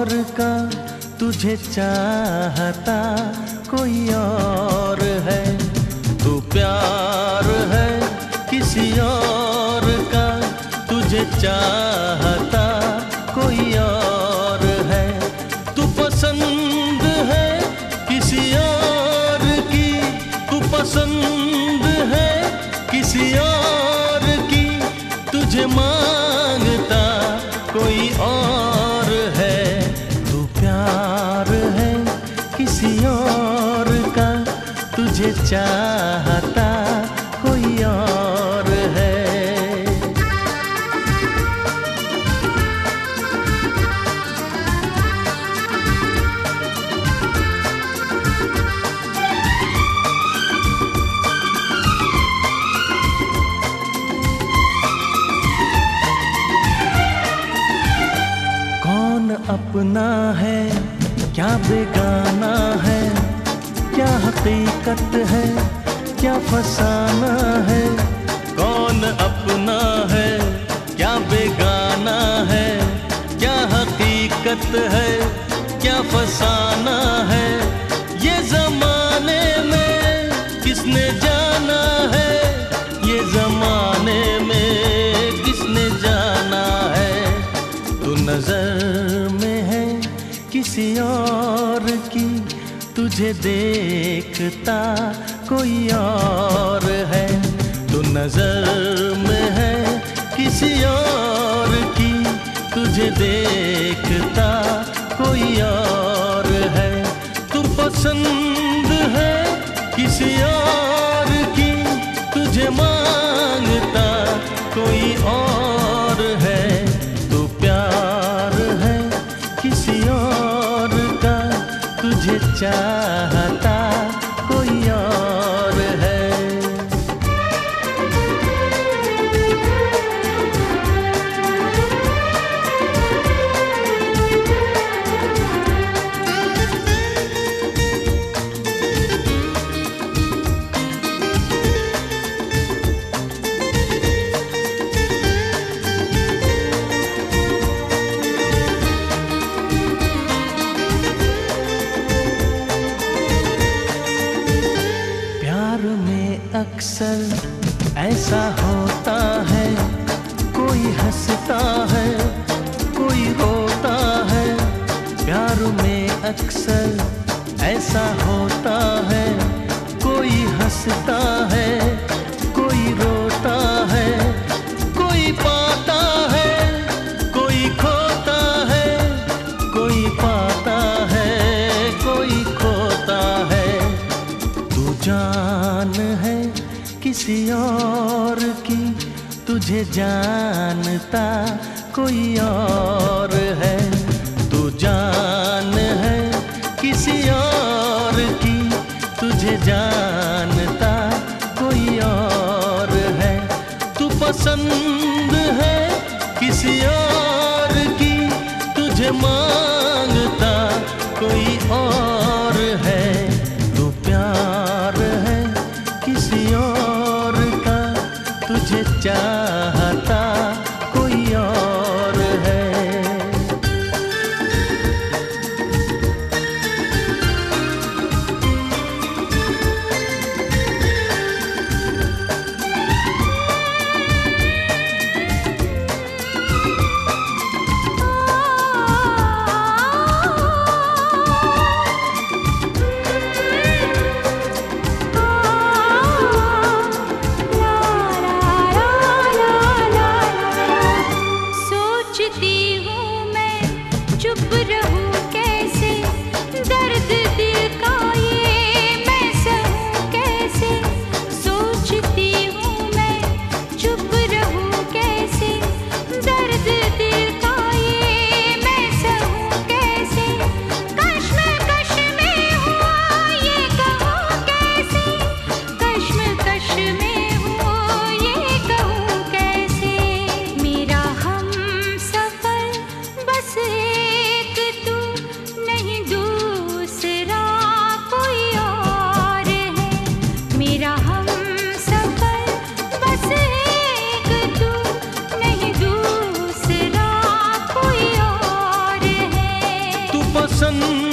और का तुझे चाहता कोई और है? तू प्यार है किसी और का तुझे चाहता किसी और का तुझे चाहता कोई और है। कौन अपना है क्या बेगाना है? क्या हकीकत है? क्या फसाना है? कौन अपना है? क्या बेगाना है? क्या हकीकत है? क्या फसाना किसी और की तुझे देखता कोई और है। तू नज़र में है किसी और की तुझे देखता कोई और है। तू पसंद है किसी और की तुझे माँगता कोई और तुझे चाहता होता है, कोई हंसता है, कोई रोता है, प्यार में अक्सर ऐसा होता है, कोई हंसता है, कोई रोता है, कोई पाता है, कोई खोता है, कोई पाता है, कोई खोता है, तू जान किसी और की तुझे जानता कोई और है। तू जान है किसी और की तुझे जानता कोई और है। तू पसंद है किसी और की तुझे माँगता sun